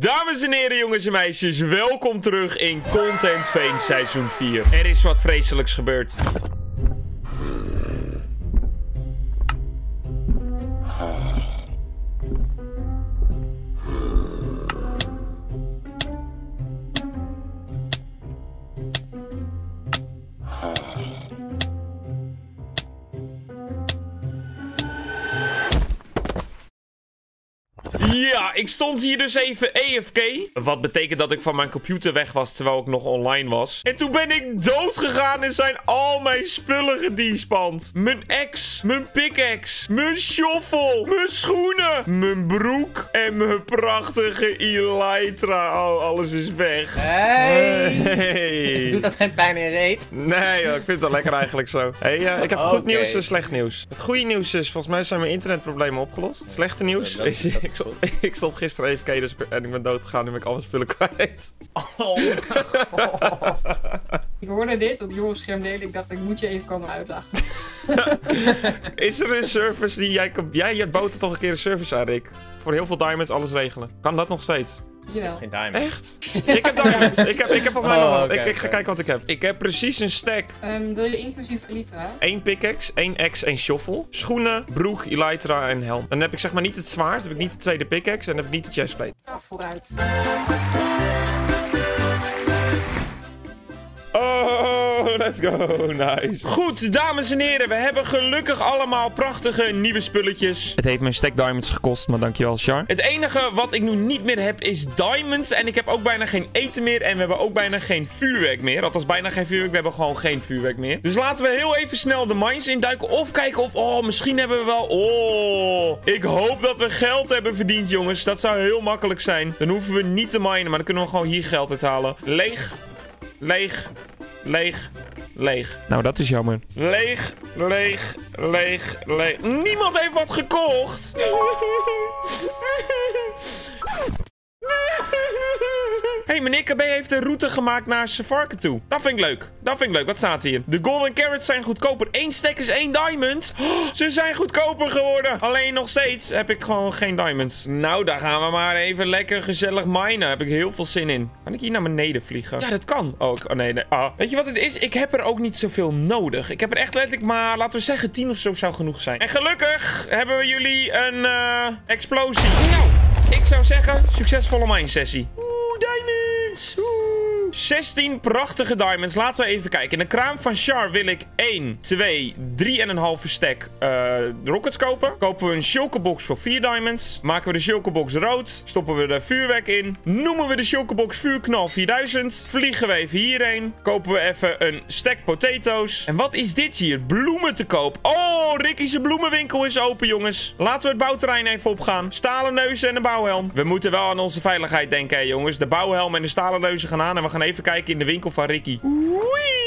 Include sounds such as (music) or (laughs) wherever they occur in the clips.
Dames en heren, jongens en meisjes, welkom terug in Content Veen seizoen 4. Er is wat vreselijks gebeurd. Ja, ik stond hier dus even EFK. Wat betekent dat ik van mijn computer weg was terwijl ik nog online was. En toen ben ik dood gegaan en zijn al mijn spullen gedespand. Mijn ex, mijn pickaxe, mijn shovel, mijn schoenen, mijn broek en mijn prachtige Elytra. Oh, alles is weg. Hey. Hey. Doet dat geen pijn in reet? Nee, joh, ik vind het wel lekker eigenlijk zo. Hey, eh, ik heb goed nieuws en slecht nieuws. Het goede nieuws is, volgens mij zijn mijn internetproblemen opgelost. Het slechte nieuws dat- is, ik stond, (laughs) ik stond gisteren even dus, en ik ben dood gegaan en ben ik al mijn spullen (laughs) kwijt. Oh, Ik hoorde dit op Joris scherm delen. Ik dacht, ik moet je even komen uitlachen. (laughs) Is er een service die jij kan... Jij, jij bood er toch een keer een service aan, Rick? Voor heel veel diamonds alles regelen. Kan dat nog steeds? Jawel. Geen diamond. Echt? (laughs) Ik heb diamonds. Ik heb, ik heb volgens mij Oh, nog wat. oké, ik, ik ga kijken wat ik heb. Ik heb precies een stack. Ehm, wil je inclusief Elytra? Eén pickaxe, één axe, één shovel. Schoenen, broek, elytra en helm. Dan heb ik zeg maar niet het zwaard, dan heb ik niet de tweede pickaxe en dan heb ik niet de chestplate. Ja, vooruit. (laughs) Let's go. Nice. Goed, dames en heren. We hebben gelukkig allemaal prachtige nieuwe spulletjes. Het heeft me stack diamonds gekost, maar dankjewel, Char. Het enige wat ik nu niet meer heb is diamonds. En ik heb ook bijna geen eten meer. En we hebben ook bijna geen vuurwerk meer. Althans, bijna geen vuurwerk. We hebben gewoon geen vuurwerk meer. Dus laten we heel even snel de mines induiken. Of kijken of... Oh, misschien hebben we wel... Oh, ik hoop dat we geld hebben verdiend, jongens. Dat zou heel makkelijk zijn. Dan hoeven we niet te minen, maar dan kunnen we gewoon hier geld uithalen. Leeg. Leeg. Leeg. Leeg. Nou, dat is jammer. Leeg. Leeg. Leeg. Leeg. Niemand heeft wat gekocht. (laughs) hey, meneer KB heeft een route gemaakt naar Savarken toe. Dat vind ik leuk. Dat vind ik leuk. Wat staat hier? De golden carrots zijn goedkoper. Eén stack is één diamond. Oh, ze zijn goedkoper geworden. Alleen nog steeds heb ik gewoon geen diamonds. Nou, daar gaan we maar even lekker gezellig minen. Heb ik heel veel zin in. Kan ik hier naar beneden vliegen? Ja, dat kan. Oh, oh nee, nee. Ah. Weet je wat het is? Ik heb er ook niet zoveel nodig. Ik heb er echt letterlijk maar, laten we zeggen, 10 of zo zou genoeg zijn. En gelukkig hebben we jullie een eh, explosie. Nou, ik zou zeggen, succesvolle mine sessie. Oeh, diamonds. Oeh. 16 prachtige diamonds. Laten we even kijken. In de kraam van Char wil ik 1, 2, 3,5 stack eh, rockets kopen. Kopen we een shulkerbox voor 4 diamonds. Maken we de shulkerbox rood. Stoppen we er vuurwerk in. Noemen we de shulkerbox vuurknal 4000. Vliegen we even hierheen. Kopen we even een stack potatoes. En wat is dit hier? Bloemen te koop. Oh, Ricky's bloemenwinkel is open, jongens. Laten we het bouwterrein even opgaan. Stalen neuzen en een bouwhelm. We moeten wel aan onze veiligheid denken, hè, jongens. De bouwhelm en de stalen neuzen gaan aan. En we gaan even kijken in de winkel van Ricky. Oei.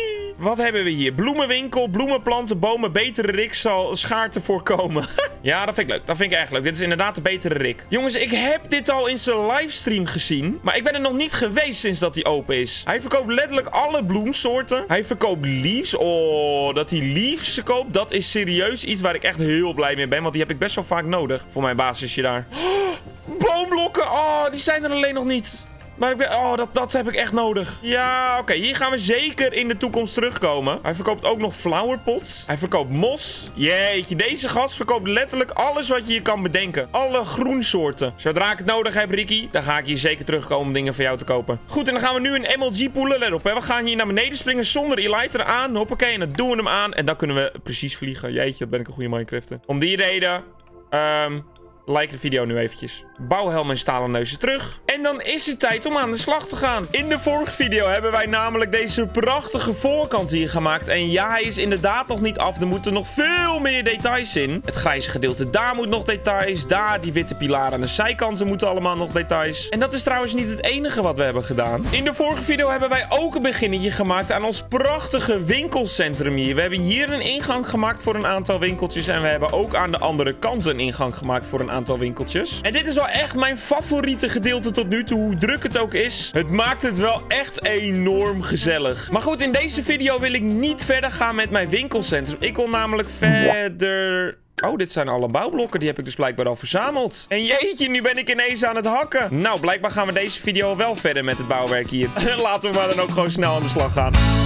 Wat hebben we hier? Bloemenwinkel, bloemenplanten, bomen, betere Rick zal schaarte voorkomen. (laughs) ja, dat vind ik leuk. Dat vind ik echt leuk. Dit is inderdaad de betere Rick. Jongens, ik heb dit al in zijn livestream gezien. Maar ik ben er nog niet geweest sinds dat hij open is. Hij verkoopt letterlijk alle bloemsoorten. Hij verkoopt leaves. Oh, dat hij leaves koopt, dat is serieus iets waar ik echt heel blij mee ben. Want die heb ik best wel vaak nodig voor mijn basisje daar. (gasps) Boomblokken. Oh, die zijn er alleen nog niet. Maar ik ben... Oh, dat, dat heb ik echt nodig. Ja, oké. Hier gaan we zeker in de toekomst terugkomen. Hij verkoopt ook nog flowerpots. Hij verkoopt mos. Jeetje, deze gast verkoopt letterlijk alles wat je je kan bedenken. Alle groensoorten. Zodra ik het nodig heb, Ricky, dan ga ik hier zeker terugkomen om dingen voor jou te kopen. Goed, en dan gaan we nu een MLG poelen. Let op, hè. We gaan hier naar beneden springen zonder Elytra aan. Hoppakee, en dan doen we hem aan. En dan kunnen we precies vliegen. Jeetje, wat ben ik een goede Minecrafter. Om die reden... Ehm... Like de video nu eventjes. Bouwhelm en stalen neuzen terug. En dan is het tijd om aan de slag te gaan. In de vorige video hebben wij namelijk deze prachtige voorkant hier gemaakt. En ja, hij is inderdaad nog niet af. Er moeten nog veel meer details in. Het grijze gedeelte daar moet nog details. Daar, die witte pilaren aan de zijkanten moeten allemaal nog details. En dat is trouwens niet het enige wat we hebben gedaan. In de vorige video hebben wij ook een beginnetje gemaakt aan ons prachtige winkelcentrum hier. We hebben hier een ingang gemaakt voor een aantal winkeltjes. En we hebben ook aan de andere kant een ingang gemaakt voor een aantal winkeltjes. En dit is wel echt mijn favoriete gedeelte tot nu toe, hoe druk het ook is. Het maakt het wel echt enorm gezellig. Maar goed, in deze video wil ik niet verder gaan met mijn winkelcentrum. Ik wil namelijk verder Oh, dit zijn alle bouwblokken. Die heb ik dus blijkbaar al verzameld. En jeetje, nu ben ik ineens aan het hakken. Nou, blijkbaar gaan we deze video wel verder met het bouwwerk hier. (laughs) Laten we maar dan ook gewoon snel aan de slag gaan.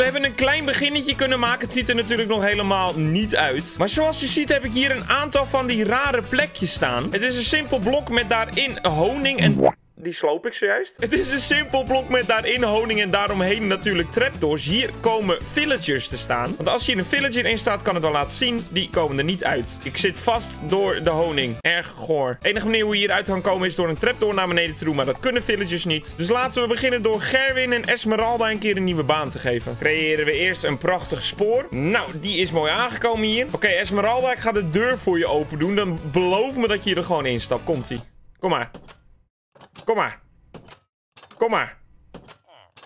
We hebben een klein beginnetje kunnen maken. Het ziet er natuurlijk nog helemaal niet uit. Maar zoals je ziet heb ik hier een aantal van die rare plekjes staan. Het is een simpel blok met daarin honing en... Die sloop ik zojuist. Het is een simpel blok met daarin honing en daaromheen natuurlijk trapdoors. Hier komen villagers te staan. Want als hier een villager in staat, kan het wel laten zien. Die komen er niet uit. Ik zit vast door de honing. Erg goor. De enige manier hoe je hieruit kan komen is door een trapdoor naar beneden te doen. Maar dat kunnen villagers niet. Dus laten we beginnen door Gerwin en Esmeralda een keer een nieuwe baan te geven. Creëren we eerst een prachtig spoor. Nou, die is mooi aangekomen hier. Oké, Esmeralda, ik ga de deur voor je open doen. Dan beloof me dat je er gewoon instapt. Komt-ie. Kom maar. Kom maar. Kom maar.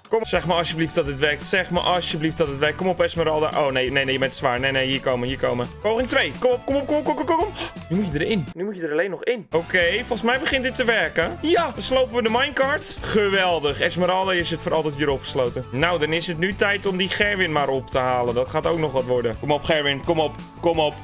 Kom, zeg maar alsjeblieft dat het werkt. Zeg maar alsjeblieft dat het werkt. Kom op, Esmeralda. Oh, nee, nee, nee, je bent zwaar. Nee, nee, hier komen, hier komen. Poging 2. Kom op, kom op, kom op, kom op, kom op. Nu moet je erin. Nu moet je er alleen nog in. Oké, volgens mij begint dit te werken. Ja, dan slopen we de minecart. Geweldig. Esmeralda, je zit voor altijd hier opgesloten. Nou, dan is het nu tijd om die Gerwin maar op te halen. Dat gaat ook nog wat worden. Kom op, Gerwin. Kom op. Kom op.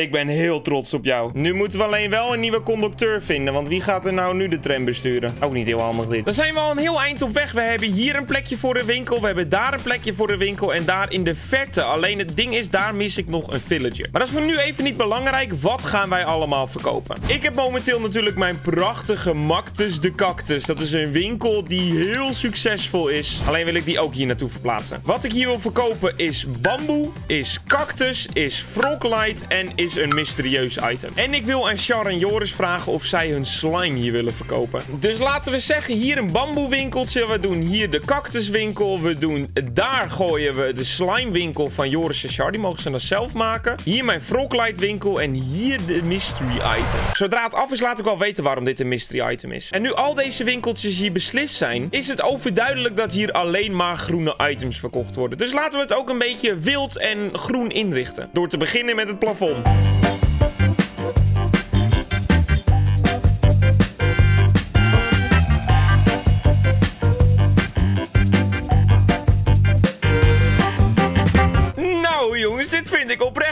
Ik ben heel trots op jou. Nu moeten we alleen wel een nieuwe conducteur vinden. Want wie gaat er nou nu de tram besturen? Ook niet heel handig dit. Dan zijn we al een heel eind op weg. We hebben hier een plekje voor de winkel. We hebben daar een plekje voor de winkel. En daar in de verte. Alleen het ding is, daar mis ik nog een villager. Maar dat is voor nu even niet belangrijk. Wat gaan wij allemaal verkopen? Ik heb momenteel natuurlijk mijn prachtige Mactus de Cactus. Dat is een winkel die heel succesvol is. Alleen wil ik die ook hier naartoe verplaatsen. Wat ik hier wil verkopen is bamboe, is cactus, is froglight en is is een mysterieus item. En ik wil aan Char en Joris vragen of zij hun slime hier willen verkopen. Dus laten we zeggen, hier een bamboewinkeltje. We doen hier de cactuswinkel. We doen, daar gooien we de slimewinkel van Joris en Char. Die mogen ze dan zelf maken. Hier mijn Froglight winkel en hier de mystery item. Zodra het af is, laat ik wel weten waarom dit een mystery item is. En nu al deze winkeltjes hier beslist zijn, is het overduidelijk dat hier alleen maar groene items verkocht worden. Dus laten we het ook een beetje wild en groen inrichten. Door te beginnen met het plafond. Nou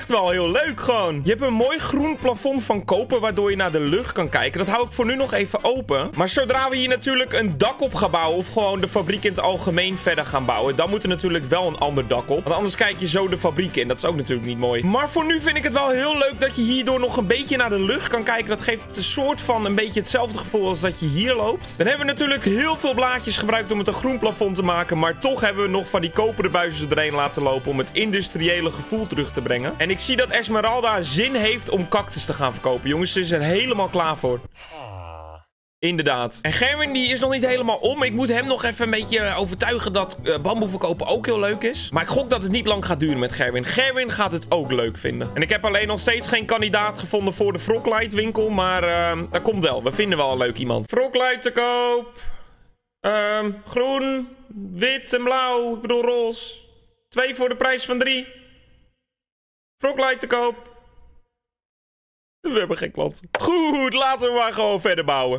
wel heel leuk gewoon. Je hebt een mooi groen plafond van koper waardoor je naar de lucht kan kijken. Dat hou ik voor nu nog even open. Maar zodra we hier natuurlijk een dak op gaan bouwen of gewoon de fabriek in het algemeen verder gaan bouwen, dan moet er natuurlijk wel een ander dak op. Want anders kijk je zo de fabriek in. Dat is ook natuurlijk niet mooi. Maar voor nu vind ik het wel heel leuk dat je hierdoor nog een beetje naar de lucht kan kijken. Dat geeft een soort van een beetje hetzelfde gevoel als dat je hier loopt. Dan hebben we natuurlijk heel veel blaadjes gebruikt om het een groen plafond te maken. Maar toch hebben we nog van die koperen buizen erheen laten lopen om het industriële gevoel terug te brengen. En ik zie dat Esmeralda zin heeft om cactus te gaan verkopen. Jongens, ze is er helemaal klaar voor. Inderdaad. En Gerwin die is nog niet helemaal om. Ik moet hem nog even een beetje overtuigen dat uh, bamboe verkopen ook heel leuk is. Maar ik gok dat het niet lang gaat duren met Gerwin. Gerwin gaat het ook leuk vinden. En ik heb alleen nog steeds geen kandidaat gevonden voor de Froglight winkel. Maar uh, dat komt wel. We vinden wel een leuk iemand. Froglight te koop. Uh, groen, wit en blauw. Ik bedoel roze. Twee voor de prijs van drie. Froglight te koop. We hebben geen klanten. Goed, laten we maar gewoon verder bouwen.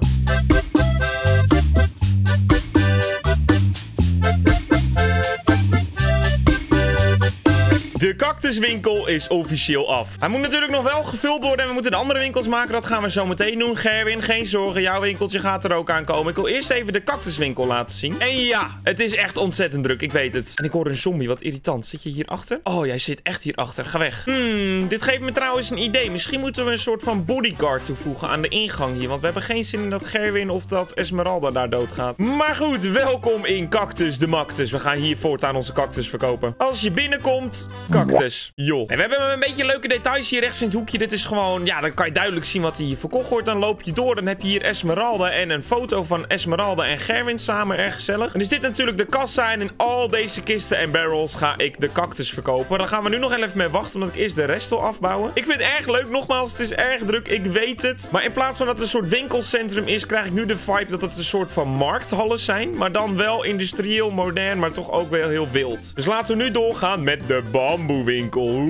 De cactuswinkel is officieel af. Hij moet natuurlijk nog wel gevuld worden en we moeten de andere winkels maken. Dat gaan we zo meteen doen. Gerwin, geen zorgen. Jouw winkeltje gaat er ook aankomen. Ik wil eerst even de cactuswinkel laten zien. En ja, het is echt ontzettend druk. Ik weet het. En ik hoor een zombie. Wat irritant. Zit je hier achter? Oh, jij zit echt hier achter. Ga weg. Hmm, dit geeft me trouwens een idee. Misschien moeten we een soort van bodyguard toevoegen aan de ingang hier. Want we hebben geen zin in dat Gerwin of dat Esmeralda daar doodgaat. Maar goed, welkom in Cactus de Mactus. We gaan hier voortaan onze cactus verkopen. Als je binnenkomt cactus. Joh. En we hebben een beetje leuke details hier rechts in het hoekje. Dit is gewoon, ja, dan kan je duidelijk zien wat hier verkocht wordt. Dan loop je door, dan heb je hier Esmeralda en een foto van Esmeralda en Gerwin samen. Erg gezellig. En is dit natuurlijk de kassa en in al deze kisten en barrels ga ik de cactus verkopen. Dan gaan we nu nog even mee wachten, omdat ik eerst de rest wil afbouwen. Ik vind het erg leuk. Nogmaals, het is erg druk. Ik weet het. Maar in plaats van dat het een soort winkelcentrum is, krijg ik nu de vibe dat het een soort van markthallen zijn. Maar dan wel industrieel, modern, maar toch ook wel heel wild. Dus laten we nu doorgaan met de bamboewinkel.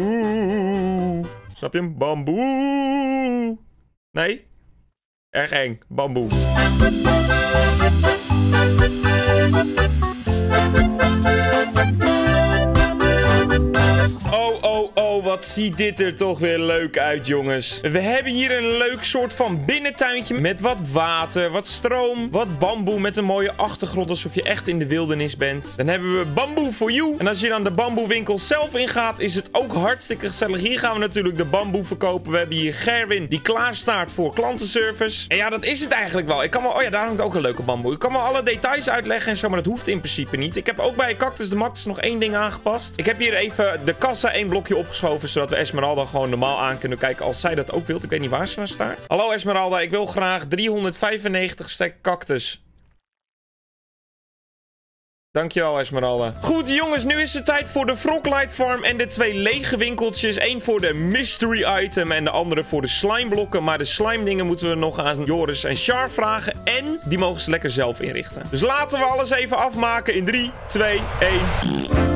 Snap je hem? Bamboe. Nee? Erg eng. Bamboe. Ziet dit er toch weer leuk uit, jongens. We hebben hier een leuk soort van binnentuintje met wat water, wat stroom, wat bamboe met een mooie achtergrond alsof je echt in de wildernis bent. Dan hebben we bamboe for you. En als je dan de bamboewinkel zelf ingaat, is het ook hartstikke gezellig. Hier gaan we natuurlijk de bamboe verkopen. We hebben hier Gerwin die klaarstaat voor klantenservice. En ja, dat is het eigenlijk wel. Ik kan wel... Oh ja, daar hangt ook een leuke bamboe. Ik kan wel alle details uitleggen en zo, maar dat hoeft in principe niet. Ik heb ook bij Cactus de Max nog één ding aangepast. Ik heb hier even de kassa één blokje opgeschoven, zodat we Esmeralda gewoon normaal aan kunnen kijken als zij dat ook wilt. Ik weet niet waar ze aan staat. Hallo Esmeralda, ik wil graag 395 stek cactus. Dankjewel, Esmeralda. Goed, jongens, nu is het tijd voor de Froglight Farm en de twee lege winkeltjes. Eén voor de mystery item en de andere voor de slimeblokken. Maar de slime dingen moeten we nog aan Joris en Char vragen. En die mogen ze lekker zelf inrichten. Dus laten we alles even afmaken in 3, 2, 1...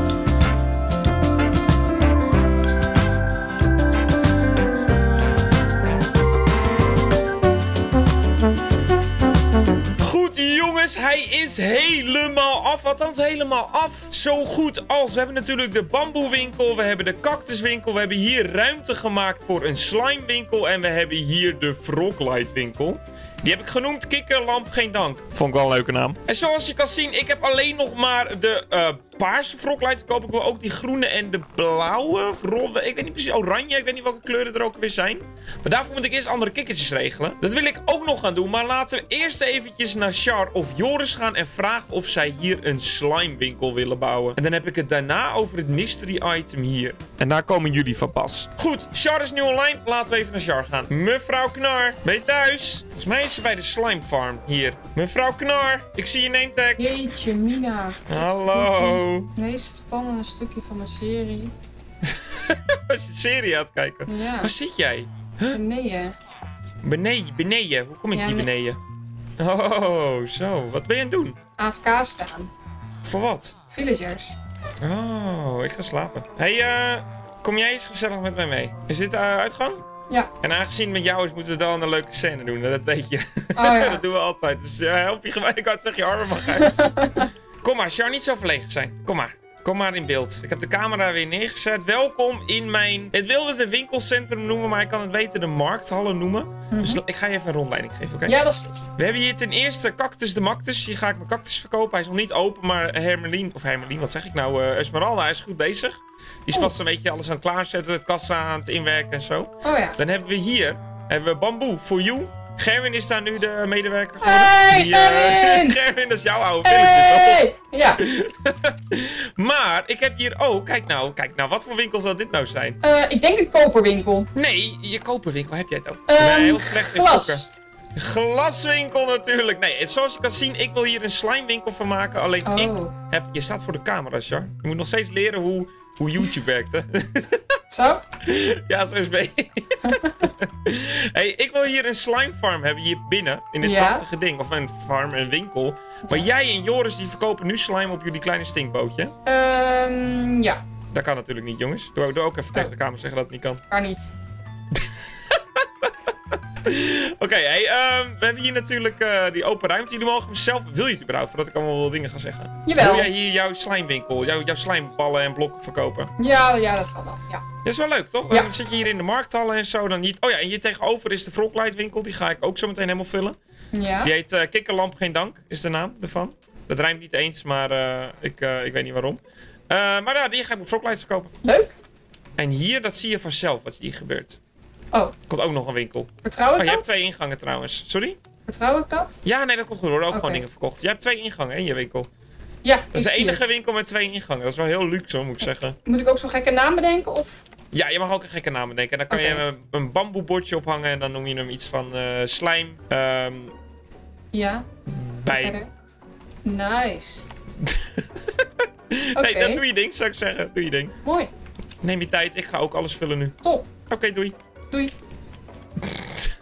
jongens, hij is helemaal af. Althans, helemaal af. Zo goed als. We hebben natuurlijk de bamboewinkel. We hebben de cactuswinkel. We hebben hier ruimte gemaakt voor een slimewinkel. En we hebben hier de Froglight winkel. Die heb ik genoemd Kikkerlamp Geen Dank. Vond ik wel een leuke naam. En zoals je kan zien, ik heb alleen nog maar de eh, paarse Froglight te kopen. Ik wil ook die groene en de blauwe. Ik weet niet precies, oranje. Ik weet niet welke kleuren er ook weer zijn. Maar daarvoor moet ik eerst andere kikkertjes regelen. Dat wil ik ook nog gaan doen. Maar laten we eerst eventjes naar Char of Joris gaan en vragen of zij hier een slimewinkel willen bouwen. En dan heb ik het daarna over het mystery item hier. En daar komen jullie van pas. Goed, Char is nu online. Laten we even naar Char gaan. Mevrouw Knar, ben je thuis? Volgens mij bij de slime farm hier. Mevrouw Knar, ik zie je name tag. Jeetje, Mina. Hallo. Het meest spannende stukje van mijn serie. (laughs) Was je serie aan het kijken? Ja. Waar zit jij? Nee, Beneden, beneden. Hoe kom ik Ja, hier beneden? Oh, zo. Wat ben je aan het doen? AFK staan. Voor wat? Villagers. Oh, ik ga slapen. hey, eh, kom jij eens gezellig met mij mee? Is dit de uitgang? Ja. En aangezien het met jou is, moeten we dan een leuke scène doen. Dat weet je. Oh ja. (laughs) dat doen we altijd. Dus ja, help je gelijk. Ik had zeg je armen mag (laughs) uit. Kom maar, Char, niet zo verlegen zijn. Kom maar. Kom maar in beeld. Ik heb de camera weer neergezet. Welkom in mijn... Het wilde het een winkelcentrum noemen, maar ik kan het beter de markthallen noemen. Dus ik ga je even een rondleiding geven, oké? Mhm. Ja, dat is goed. We hebben hier ten eerste Cactus de Mactus. Hier ga ik mijn cactus verkopen. Hij is nog niet open, maar Hermelien... Of Hermelien, wat zeg ik nou? eh, Esmeralda hij is goed bezig. Die is Oh. vast een beetje alles aan het klaarzetten. Het kassa aan het inwerken en zo. Oh ja. Dan hebben we hier... Hebben we Bamboe for you. Gerwin is daar nu de medewerker geworden. Hey, Die, Gerwin! (laughs) Gerwin, dat is jouw oude village, toch? Ja. (laughs) Maar ik heb hier ook... Kijk nou, kijk nou. Wat voor winkel zal dit nou zijn? Eh, ik denk een koperwinkel. Nee, je koperwinkel. Heb jij het over? Ehm, Ik ben heel slecht in glas. Glaswinkel natuurlijk. Nee, zoals je kan zien, ik wil hier een slimewinkel van maken. Alleen ik Oh. heb... Je staat voor de camera, Jar. Je moet nog steeds leren hoe, hoe YouTube werkt, hè? (laughs) Zo? ja, zo is het. hey, ik wil hier een slime farm hebben, hier binnen. In dit Ja. prachtige ding. Of een farm, een winkel. Maar jij en Joris, die verkopen nu slime op jullie kleine stinkbootje. Ehm, ja. Dat kan natuurlijk niet, jongens. Doe, doe ook even tegen de camera zeggen dat het niet kan. Kan niet. (laughs) Oké, hey, ehm, we hebben hier natuurlijk eh, die open ruimte. Jullie mogen zelf... Wil je het überhaupt, voordat ik allemaal wel dingen ga zeggen? Jawel. Wil jij hier jouw slimewinkel, jouw, jouw slimeballen en blokken verkopen? Ja, ja, dat kan wel. Ja. Dat is wel leuk, toch? Ja. Dan zit je hier in de markthallen en zo. Dan niet... Oh ja, en hier tegenover is de Froglight winkel. Die ga ik ook zo meteen helemaal vullen. Ja. Die heet eh, Kikkerlamp Geen Dank, is de naam ervan. Dat rijmt niet eens, maar eh, ik, eh, ik weet niet waarom. Eh, maar ja, die ga ik op Froglight verkopen. Leuk. En hier, dat zie je vanzelf wat hier gebeurt. Oh, Er komt ook nog een winkel. vertrouw Oh, ik je hebt twee ingangen trouwens. Sorry? Vertrouw ik dat? Ja, nee, dat komt goed. Er worden ook gewoon dingen verkocht. Je hebt twee ingangen in je winkel. Ja, Dat is de enige het. winkel met twee ingangen. Dat is wel heel luxe, hoor, moet ik zeggen. Moet ik ook zo'n gekke naam bedenken? Of? Ja, je mag ook een gekke naam bedenken. En dan kan je een, een bamboebordje ophangen en dan noem je hem iets van eh slijm. ehm, Ja. bij. Nice. (laughs) Hey, dan doe je ding, zou ik zeggen. Doe je ding. mooi. Neem je tijd, ik ga ook alles vullen nu. Top. Oké, doei. Doei. (laughs)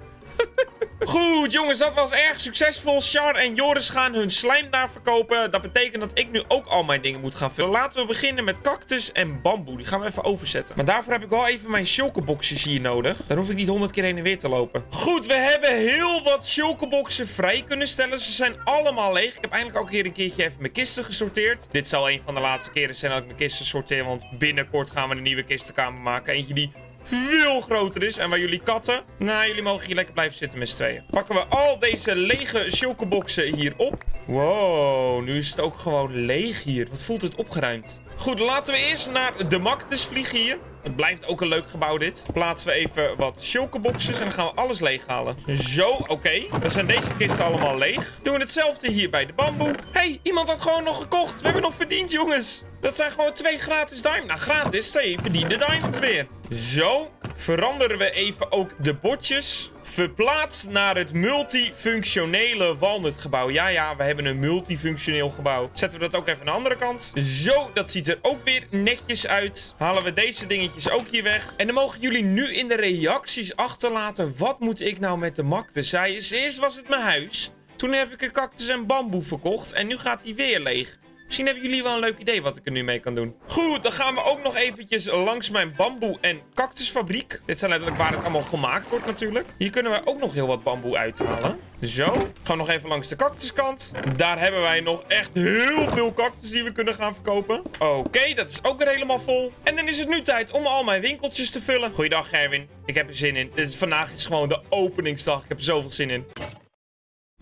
Goed, jongens, dat was erg succesvol. Char en Joris gaan hun slijm daar verkopen. Dat betekent dat ik nu ook al mijn dingen moet gaan vullen. Laten we beginnen met cactus en bamboe. Die gaan we even overzetten. Maar daarvoor heb ik wel even mijn shulkerboxjes hier nodig. Dan hoef ik niet honderd keer heen en weer te lopen. Goed, we hebben heel wat shulkerboxen vrij kunnen stellen. Ze zijn allemaal leeg. Ik heb eindelijk ook hier een keertje even mijn kisten gesorteerd. Dit zal een van de laatste keren zijn dat ik mijn kisten sorteer. Want binnenkort gaan we een nieuwe kistenkamer maken. Eentje die veel groter is. En waar jullie katten, nou, jullie mogen hier lekker blijven zitten met z'n tweeën. Pakken we al deze lege shulkerboxen hier op. Wow, nu is het ook gewoon leeg hier. Wat voelt het opgeruimd. Goed, laten we eerst naar de Mactus vliegen hier. Het blijft ook een leuk gebouw dit. Plaatsen we even wat shulkerboxes en dan gaan we alles leeghalen. Zo, oké. Dan zijn deze kisten allemaal leeg. Doen we hetzelfde hier bij de bamboe. hey, iemand had gewoon nog gekocht. We hebben nog verdiend, jongens. Dat zijn gewoon twee gratis diamonds. Nou, gratis. Twee verdiende diamonds weer. Zo. Veranderen we even ook de bordjes. Verplaatst naar het multifunctionele walnutgebouw. Ja, ja, we hebben een multifunctioneel gebouw. Zetten we dat ook even aan de andere kant. Zo, dat ziet er ook weer netjes uit. Halen we deze dingetjes ook hier weg. En dan mogen jullie nu in de reacties achterlaten. Wat moet ik nou met de Mactus? Zij is, eerst was het mijn huis. Toen heb ik een cactus en bamboe verkocht. En nu gaat hij weer leeg. Misschien hebben jullie wel een leuk idee wat ik er nu mee kan doen. Goed, dan gaan we ook nog eventjes langs mijn bamboe- en cactusfabriek. Dit zijn letterlijk waar het allemaal gemaakt wordt natuurlijk. Hier kunnen we ook nog heel wat bamboe uithalen. Zo. Gaan we nog even langs de cactuskant. Daar hebben wij nog echt heel veel cactus die we kunnen gaan verkopen. Oké, dat is ook weer helemaal vol. En dan is het nu tijd om al mijn winkeltjes te vullen. Goeiedag Gerwin. Ik heb er zin in. Vandaag is gewoon de openingsdag. Ik heb er zoveel zin in.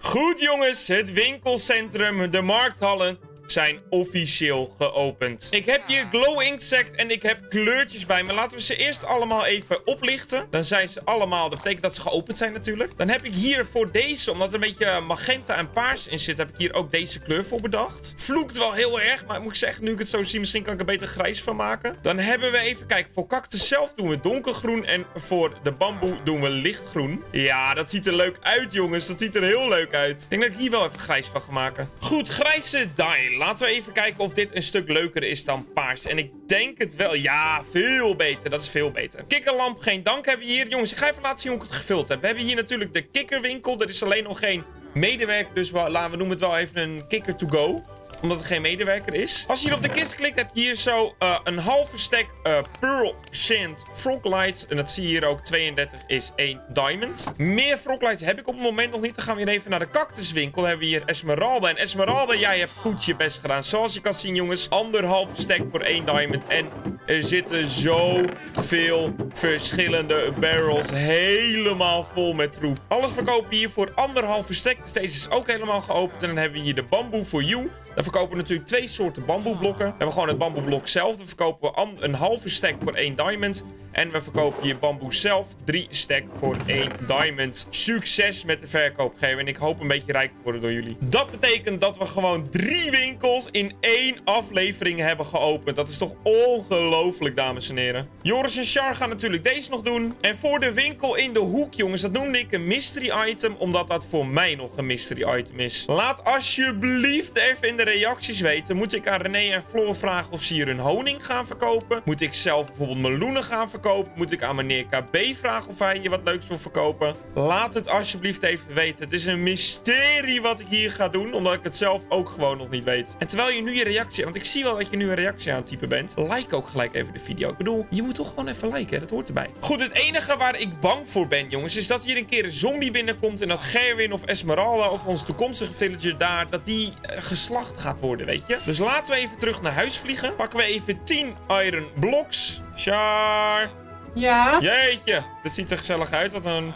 Goed jongens, het winkelcentrum, de markthallen zijn officieel geopend. Ik heb hier glow insect en ik heb kleurtjes bij me. Laten we ze eerst allemaal even oplichten. Dan zijn ze allemaal, dat betekent dat ze geopend zijn natuurlijk. Dan heb ik hier voor deze, omdat er een beetje magenta en paars in zit, heb ik hier ook deze kleur voor bedacht. Vloekt wel heel erg, maar moet ik zeggen, nu ik het zo zie, misschien kan ik er beter grijs van maken. Dan hebben we even, kijk, voor cactus zelf doen we donkergroen en voor de bamboe doen we lichtgroen. Ja, dat ziet er leuk uit, jongens. Dat ziet er heel leuk uit. Ik denk dat ik hier wel even grijs van ga maken. Goed, grijze dye. Laten we even kijken of dit een stuk leuker is dan paars. En ik denk het wel. Ja, veel beter. Dat is veel beter. Kikkerlamp, geen dank hebben we hier. Jongens, ik ga even laten zien hoe ik het gevuld heb. We hebben hier natuurlijk de kikkerwinkel. Er is alleen nog geen medewerker. Dus we, laten we noemen het wel even een kikker to go omdat er geen medewerker is. Als je hier op de kist klikt, heb je hier zo uh, een halve stack uh, Pearl Shant Froglights. En dat zie je hier ook. 32 is 1 diamond. Meer Froglights heb ik op het moment nog niet. Dan gaan we weer even naar de cactuswinkel. Dan hebben we hier Esmeralda. En Esmeralda, jij hebt goed je best gedaan. Zoals je kan zien, jongens. Anderhalve stack voor 1 diamond. En er zitten zoveel verschillende barrels. Helemaal vol met troep. Alles verkopen hier voor anderhalve stack. Dus deze is ook helemaal geopend. En dan hebben we hier de bamboe for you. Verkopen natuurlijk twee soorten bamboeblokken. We hebben gewoon het bamboeblok zelf. Dan verkopen we een halve stack voor één diamond. En we verkopen hier bamboe zelf. Drie stack voor één diamond. Succes met de verkoop, En ik hoop een beetje rijk te worden door jullie. Dat betekent dat we gewoon drie winkels in één aflevering hebben geopend. Dat is toch ongelooflijk, dames en heren. Joris en Char gaan natuurlijk deze nog doen. En voor de winkel in de hoek, jongens, dat noemde ik een mystery item. Omdat dat voor mij nog een mystery item is. Laat alsjeblieft even in de reacties weten. Moet ik aan René en Floor vragen of ze hier hun honing gaan verkopen? Moet ik zelf bijvoorbeeld meloenen gaan verkopen? Moet ik aan meneer KB vragen of hij je wat leuks wil verkopen? Laat het alsjeblieft even weten. Het is een mysterie wat ik hier ga doen. Omdat ik het zelf ook gewoon nog niet weet. En terwijl je nu je reactie... Want ik zie wel dat je nu een reactie aan het typen bent. Like ook gelijk even de video. Ik bedoel, je moet toch gewoon even liken. Dat hoort erbij. Goed, het enige waar ik bang voor ben, jongens... Is dat hier een keer een zombie binnenkomt. En dat Gerwin of Esmeralda of onze toekomstige villager daar... Dat die uh, geslacht gaat worden, weet je. Dus laten we even terug naar huis vliegen. Pakken we even 10 iron blocks. Char. Ja? Jeetje, dit ziet er gezellig uit. Wat een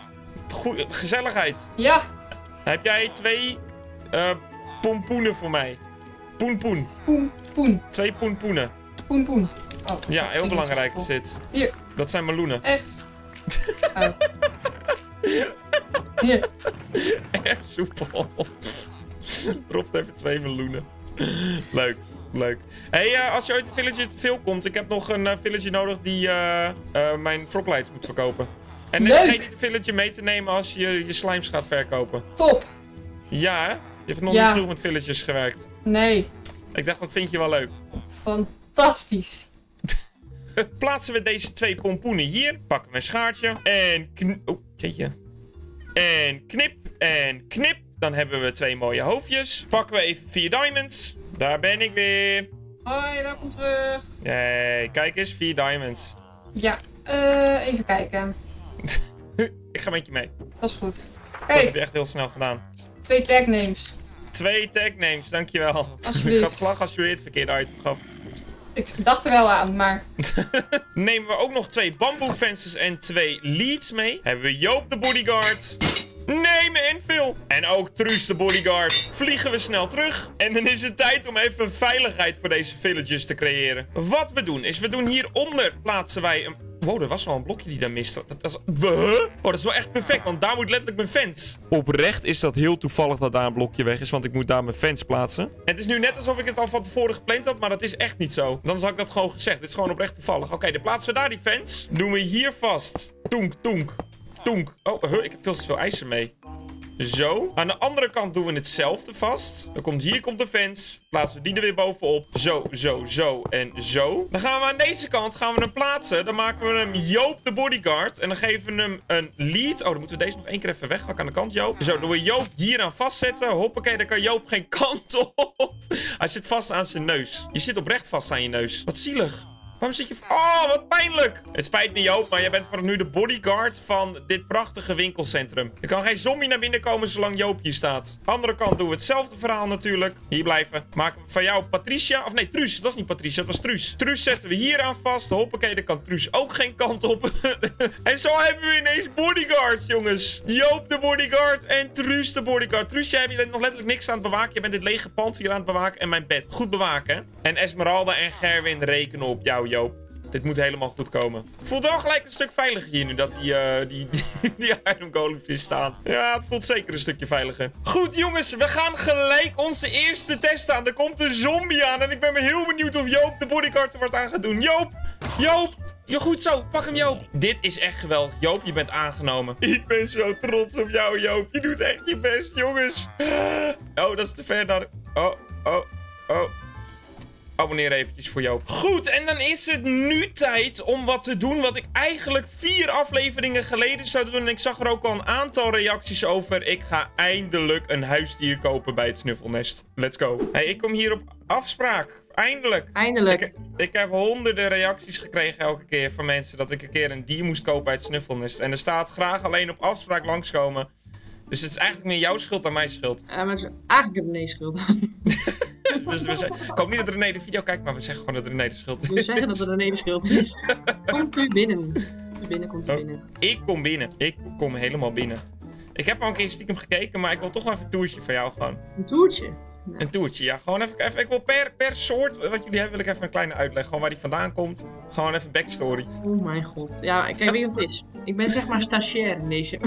goeie gezelligheid. Ja. Heb jij twee uh, pompoenen voor mij? Poen poen. Poen poen. Twee poenpoenen. Poen poen. Oh, ja, heel belangrijk is dit. Hier. Dat zijn meloenen. Echt? (laughs) Oh. Hier. Echt soepel. Rob even twee meloenen. Leuk leuk. hey, uh, als je ooit een village te veel komt, ik heb nog een uh, village nodig die uh, mijn froglights moet verkopen. En vergeet niet village mee te nemen als je je slimes gaat verkopen. Top. Ja, hè? Je hebt nog niet genoeg met villages gewerkt. Nee. Ik dacht, dat vind je wel leuk. Fantastisch. (laughs) Plaatsen we deze twee pompoenen hier. Pakken we een schaartje. En... Oh, jeetje. En knip en knip. Dan hebben we twee mooie hoofdjes. Pakken we even vier diamonds. Daar ben ik weer. Hoi, welkom terug. Yay, kijk eens, vier diamonds. Ja, eh, even kijken. (laughs) Ik ga met je mee. Dat is goed. Dat heb Hey, je echt heel snel gedaan. twee tag names. Twee tag names, dankjewel. Alsjeblieft. Ik had gelachen als je weer het verkeerde item gaf. Ik dacht er wel aan, maar (laughs) Nemen we ook nog twee bamboe fences en twee leads mee. Hebben we Joop de bodyguard. Neem en Phil. En ook Truus de bodyguard. Vliegen we snel terug. En dan is het tijd om even veiligheid voor deze villagers te creëren. Wat we doen is, we doen hieronder plaatsen wij een... Wow, er was al een blokje die daar miste. Dat, dat is... Huh? Oh, dat is wel echt perfect, want daar moet letterlijk mijn fence. Oprecht is dat heel toevallig dat daar een blokje weg is, want ik moet daar mijn fence plaatsen. En het is nu net alsof ik het al van tevoren gepland had, maar dat is echt niet zo. Dan had ik dat gewoon gezegd. Dit is gewoon oprecht toevallig. Oké, dan plaatsen we daar die fence. Doen we hier vast. Toenk, toenk, toenk. Oh, ik heb veel te veel ijzer mee. Zo. Aan de andere kant doen we hetzelfde vast. Dan komt hier komt de fence. Plaatsen we die er weer bovenop. Zo, zo, zo en zo. Dan gaan we aan deze kant gaan we hem plaatsen. Dan maken we hem Joop de bodyguard. En dan geven we hem een lead. Oh, dan moeten we deze nog één keer even weghakken aan de kant, Joop. Zo, doen we Joop hier aan vastzetten. Hoppakee, dan kan Joop geen (laughs) kant op. Hij zit vast aan zijn neus. Je zit oprecht vast aan je neus. Wat zielig. Waarom zit je... Oh, wat pijnlijk! Het spijt me, Joop, maar jij bent vanaf nu de bodyguard van dit prachtige winkelcentrum. Er kan geen zombie naar binnen komen zolang Joop hier staat. Andere kant doen we hetzelfde verhaal natuurlijk. Hier blijven. Maken we van jou Patricia... Of nee, Truus. Dat is niet Patricia, dat was Truus. Truus zetten we hier aan vast. Hoppakee, dan kan Truus ook geen kant op. (laughs) en zo hebben we ineens bodyguards, jongens. Joop de bodyguard en Truus de bodyguard. Truus, jij bent nog letterlijk niks aan het bewaken. Je bent dit lege pand hier aan het bewaken en mijn bed. Goed bewaken? En Esmeralda en Gerwin rekenen op jou, Joop. Dit moet helemaal goed komen. Voelt wel gelijk een stuk veiliger hier nu dat die, eh, die, die, die staan. Ja, het voelt zeker een stukje veiliger. Goed jongens, we gaan gelijk onze eerste test aan. Er komt een zombie aan en ik ben me heel benieuwd of Joop de bodyguard er wat aan gaat doen. Joop! Joop! Ja, goed zo. Pak hem, Joop. Dit is echt geweldig. Joop, je bent aangenomen. Ik ben zo trots op jou, Joop. Je doet echt je best, jongens. Oh, dat is te ver naar... Oh, oh, oh. Abonneer eventjes voor Joop. Goed, en dan is het nu tijd om wat te doen wat ik eigenlijk vier afleveringen geleden zou doen. En ik zag er ook al een aantal reacties over. Ik ga eindelijk een huisdier kopen bij het snuffelnest. Let's go. Hey, ik kom hier op afspraak. Eindelijk. eindelijk. Ik, ik heb honderden reacties gekregen elke keer van mensen dat ik een keer een dier moest kopen bij het snuffelnest. En er staat graag alleen op afspraak langskomen. Dus het is eigenlijk meer jouw schuld dan mijn schuld. Ja, maar het is eigenlijk heb ik nee schuld. (laughs) Dus we ik hoop niet dat René de video kijkt, maar we zeggen gewoon dat René de schuld is. We zeggen dat er een nee schuld is. Komt u binnen. Komt u binnen, komt u Oh. binnen. Ik kom binnen. Ik kom helemaal binnen. Ik heb al een keer stiekem gekeken, maar ik wil toch wel even een toertje van jou gewoon. Een toertje. Een toertje, ja. Gewoon even, even ik wil per, per soort wat jullie hebben, wil ik even een kleine uitleg. Gewoon waar die vandaan komt. Gewoon even backstory. Oh mijn god. Ja, ik weet wat het is. Ik ben zeg maar stagiair in deze.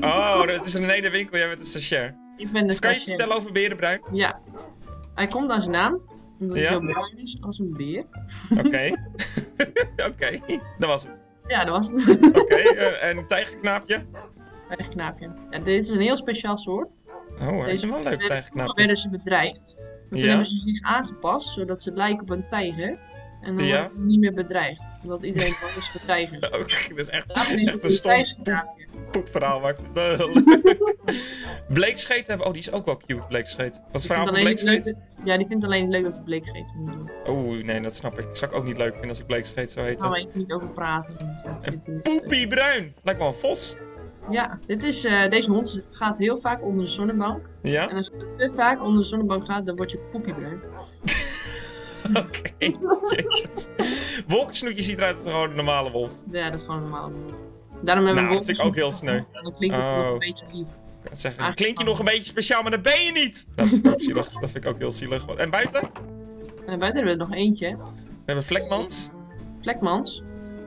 Oh, dat is René de Winkel, jij bent een stagiair. ik ben de Kan je iets stagiair. vertellen over Berenbruin? Ja. Hij komt aan zijn naam. Omdat hij Ja? zo bruin is als een beer. Oké. (laughs) Oké, dat was het. Ja, dat was het. Oké, (laughs) eh, en een tijgerknaapje? Echt knaapje. Ja, dit is een heel speciaal soort. Oh, hij is wel leuk tijgerknaapje. werden ze bedreigd. Maar toen Ja? hebben ze zich aangepast, zodat ze lijken op een tijger. En dan Ja? worden ze niet meer bedreigd. Omdat iedereen kan tijgers. (laughs) Oh, dit is echt, Daarom is echt het een stom tijgerknaapje. poepverhaal, maar ik het. (laughs) Bleekscheet hebben... Oh, die is ook wel cute, Bleekscheet. Wat is het verhaal van het leuk Bleekscheet? dat- Ja, die vindt alleen het leuk dat hij bleekscheet moet doen. Oeh, nee, dat snap ik. Dat zou ik ook niet leuk vinden als ik Bleekscheet zou Daar gaan we heten. even niet over praten. Want dat leuk. Poepie bruin. Lijkt wel een vos. Ja, dit is, eh, deze hond gaat heel vaak onder de zonnebank. Ja? En als je te vaak onder de zonnebank gaat, dan word je poepiebruin. (laughs) (laughs) Oké, jezus. Wolkensnoetje ziet eruit als gewoon een normale wolf. Ja, dat is gewoon een normale wolf. Daarom hebben Nou, we dat vind ik ook heel sneu. Dan klinkt het nog Oh. een beetje lief. Zeggen, Ah, je klinkt je nog een beetje speciaal, maar dat ben je niet. Dat vind ik ook zielig. Dat vind ik ook heel zielig. En buiten? En buiten hebben we er nog eentje. We hebben Vlekmans. Vlekmans.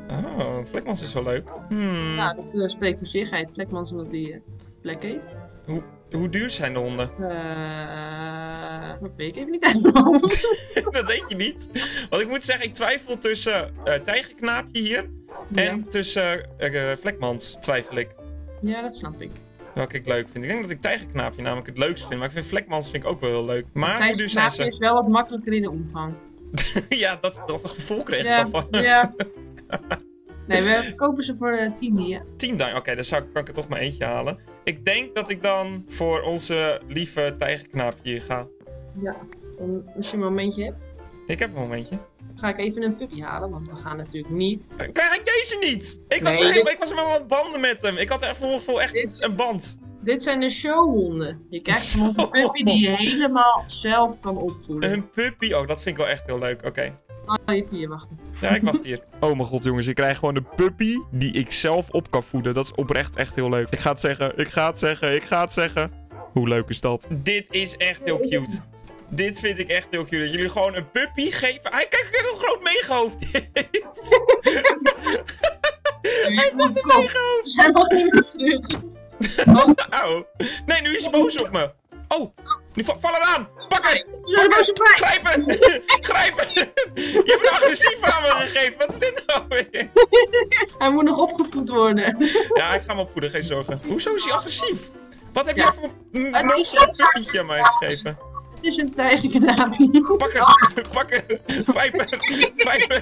Oh, Vlekmans is wel leuk. Hmm. Nou, dat eh, spreekt voor zich. Hij heet Vlekmans omdat hij eh, plek heeft. Hoe, hoe duur zijn de honden? Eh, dat weet ik even niet uit (laughs) dat weet je niet. Want ik moet zeggen, ik twijfel tussen eh Tijgerknaapje hier en tussen eh, Vlekmans. Twijfel ik. ja, dat snap ik. Welke ik leuk vind. Ik denk dat ik Tijgerknaapje namelijk het leukst vind. Maar ik vind Vlekmans vind ik ook wel heel leuk. Maar hoe zijn ze? is wel wat makkelijker in de omgang. (laughs) ja, dat, dat gevoel kreeg ik Ja, al van. ja. (laughs) Nee, we kopen ze voor eh 10 dier. 10 dan. Oké, dan zou, ik- kan ik er toch maar eentje halen. Ik denk dat ik dan voor onze lieve tijgerknaapje ga. Ja. Dan, als je een momentje hebt, Ik heb een momentje. ga ik even een puppy halen. Want we gaan natuurlijk niet. Krijg ik deze niet? Ik was, er, dit- ik was er maar wat banden met hem. Ik had echt voor gevoel echt Dit- een band. Dit zijn de showhonden. Je hem op een puppy die je helemaal zelf kan opvoeden. Een puppy. Oh, dat vind ik wel echt heel leuk. Oké. Oh, even hier wachten. Ja, ik wacht hier. (laughs) Oh mijn god, jongens. Ik krijg gewoon een puppy die ik zelf op kan voeden. Dat is oprecht echt heel leuk. Ik ga het zeggen. Ik ga het zeggen. Ik ga het zeggen. Hoe leuk is dat? Dit is echt heel cute. Dit vind ik echt heel cute. Dat jullie gewoon een puppy geven. Hij kijk kijk hoe groot meegehoofd hij (laughs) heeft. Hij heeft echt een meegehoofd. Zijn nog niet meer terug. (laughs) Oh, Auw. Nee, nu is hij boos op me. Oh, nu va val eraan. Pak hem. op mij. Grijpen! Grijpen! Je hebt een agressief aan me gegeven. Wat is dit nou weer? Hij moet nog opgevoed worden. Ja, ik ga hem opvoeden, geen zorgen. Hoezo is hij agressief? Wat heb Ja. jij voor een aan mij gegeven? Het is een tijgerknaapje. Pak hem! (laughs) Pak hem! Grijpen! Grijpen!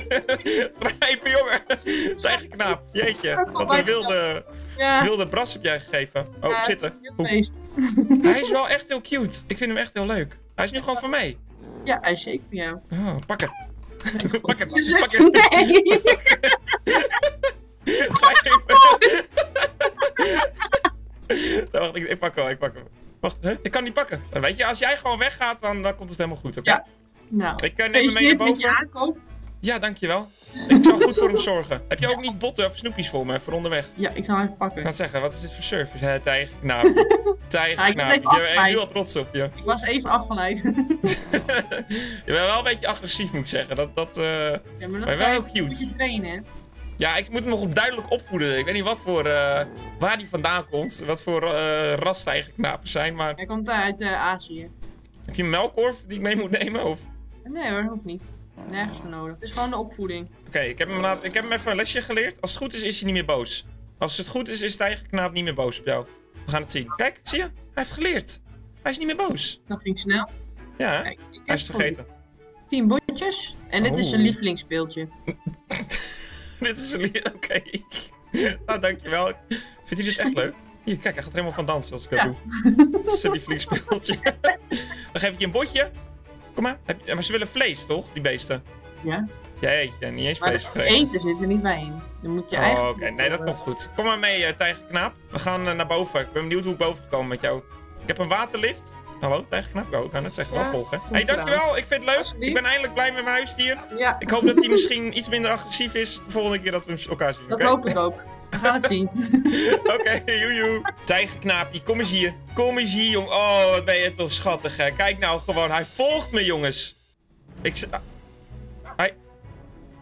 Grijpen, jongen! Tijgerknaap, jeetje. Wat een wilde, Ja. wilde bras heb jij gegeven. Oh, Ja, zitten. het is. (laughs) Hij is wel echt heel cute. Ik vind hem echt heel leuk. Hij is nu gewoon van mij. Ja, hij is zeker voor jou. Oh, pak hem. (laughs) Pak hem, Je pak nee. Ik, ik pak hem, ik pak hem. Wacht, hè? ik kan niet pakken. Nou, Weet je, als jij gewoon weggaat, dan, dan komt het helemaal goed, oké? Ja. Nou, Ik uh, neem hem mee naar gefeliciteerd met je boven. aankoop. Ja, dankjewel. Ik zal goed voor hem zorgen. Heb je ook niet botten of snoepjes voor me, voor onderweg? Ik Ja, ik zal hem even pakken. kan het zeggen, wat is dit voor service? Hè, tijgerknaap. (laughs) Ja, ik was Tijgerknaap. even Je bent al trots op je. Ik was even afgeleid. (laughs) je bent wel een beetje agressief, moet ik zeggen. Dat, dat, eh, ja, maar dat wel heel cute. moet je trainen, hè. Ja, ik moet hem nog op duidelijk opvoeden. Ik weet niet wat voor, eh, waar die vandaan komt. Wat voor eh ras tijgerknapen zijn, maar... Hij komt uit eh, Azië. Heb je een melkkorf die ik mee moet nemen? Of... Nee hoor, hoeft niet. Nergens voor nodig. Het is gewoon de opvoeding. Oké, ik, heb hem laat- ik heb hem even een lesje geleerd. Als het goed is, is hij niet meer boos. Als het goed is, is Tijgerknaap niet meer boos op jou. We gaan het zien. Kijk, zie je? Hij heeft geleerd. Hij is niet meer boos. Dat ging snel. Ja? Kijk, hij is het vergeten. 10 botjes. En dit is Oh. een lievelingsspeeltje. (laughs) (laughs) dit is een lied. Oké. nou, dankjewel. Vindt hij dit echt leuk? Hier, kijk, hij gaat er helemaal van dansen als ik dat Ja. doe. dat is een. Dan geef ik je een botje. Kom maar. Maar ze willen vlees, toch? Die beesten. Ja. Jij ja, niet eens Maar vlees. het gekregen. eten zit er niet bij in. Dan moet je Oh, eigenlijk... oké. Nee, dat komt goed. Kom maar mee, uh, Tijgerknaap. We gaan eh, naar boven. Ik ben benieuwd hoe ik boven gekomen met jou. Ik heb een waterlift. Hallo, Tijgerknaap. Oh, ik kan het zeggen. Wel Ja, volgen. goed Hey, dankjewel. Ik vind het leuk. Ik ben eindelijk blij met mijn huisdier. Ja, Ik hoop dat hij misschien iets minder agressief is de volgende keer dat we elkaar zien. dat hoop ik ook. We gaan het zien. (laughs) Oké, joejoe. Tijgerknaapje, kom eens hier. Kom eens hier, jong. Oh, wat ben je toch schattig, hè. Kijk nou gewoon. Hij volgt me, jongens. Ik...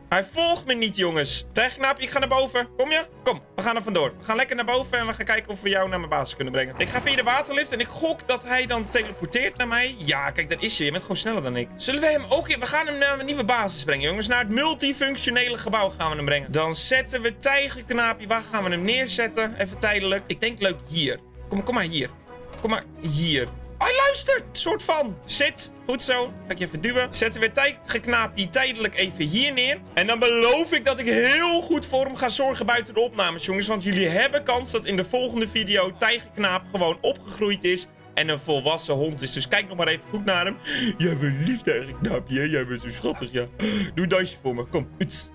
Hij... Volgt me niet, jongens. Tijgerknaapje, ik ga naar boven. Kom je? Kom, we gaan er vandoor. We gaan lekker naar boven en we gaan kijken of we jou naar mijn basis kunnen brengen. Ik ga via de waterlift en ik gok dat hij dan teleporteert naar mij. Ja, kijk, dat is je. Je bent gewoon sneller dan ik. Zullen we hem ook... We gaan hem naar mijn nieuwe basis brengen, jongens. Naar het multifunctionele gebouw gaan we hem brengen. Dan zetten we Tijgerknaapje. Waar gaan we hem neerzetten? Even tijdelijk. Ik denk leuk hier. Kom, kom maar hier. Kom maar hier. Hij luistert, soort van. Zit. Goed zo. Ga ik je even duwen. Zetten we Tijgerknaapje tijdelijk even hier neer. En dan beloof ik dat ik heel goed voor hem ga zorgen buiten de opnames, jongens. Want jullie hebben kans dat in de volgende video Tijgerknaap gewoon opgegroeid is. En een volwassen hond is. Dus kijk nog maar even goed naar hem. Jij bent lief, hè? Jij bent zo schattig, ja. Doe een dansje voor me. Kom. Uts.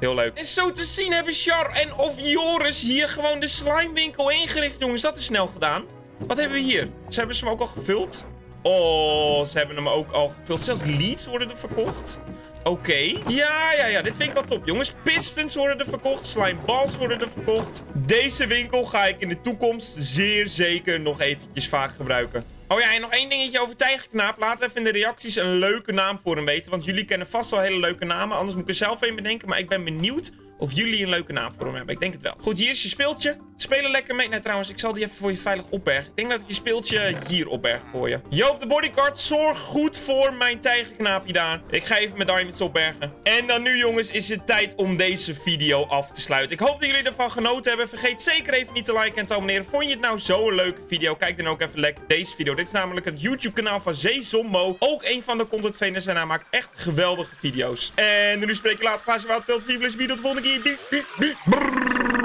Heel leuk. En zo te zien hebben Char en of Joris hier gewoon de slimewinkel ingericht, jongens. Dat is snel gedaan. Wat hebben we hier? Ze hebben ze hem ook al gevuld. Oh, ze hebben hem ook al gevuld. Zelfs leads worden er verkocht. Oké. Ja, ja, ja. Dit vind ik wel top, jongens. Pistons worden er verkocht. Slimeballs worden er verkocht. Deze winkel ga ik in de toekomst zeer zeker nog eventjes vaak gebruiken. Oh ja, en nog één dingetje over Tijgerknaap. Laat even in de reacties een leuke naam voor hem weten. Want jullie kennen vast wel hele leuke namen. Anders moet ik er zelf een bedenken. Maar ik ben benieuwd of jullie een leuke naam voor hem hebben. Ik denk het wel. Goed, hier is je speeltje. Speel er lekker mee. Nee, trouwens, ik zal die even voor je veilig opbergen. Ik denk dat ik je speeltje hier opberg voor je. Joop de bodyguard, zorg goed voor mijn tijgerknaapje daar. Ik ga even mijn diamonds opbergen. En dan nu, jongens, is het tijd om deze video af te sluiten. Ik hoop dat jullie ervan genoten hebben. Vergeet zeker even niet te liken en te abonneren. Vond je het nou zo'n leuke video? Kijk dan ook even lekker deze video. Dit is namelijk het YouTube-kanaal van Zezommo. Ook een van de content en hij maakt echt geweldige video's. En nu spreek ik later. Glaasje water, telt 4 fles bier. Tot de volgende Biggie, beep, beep, beep. Brrr.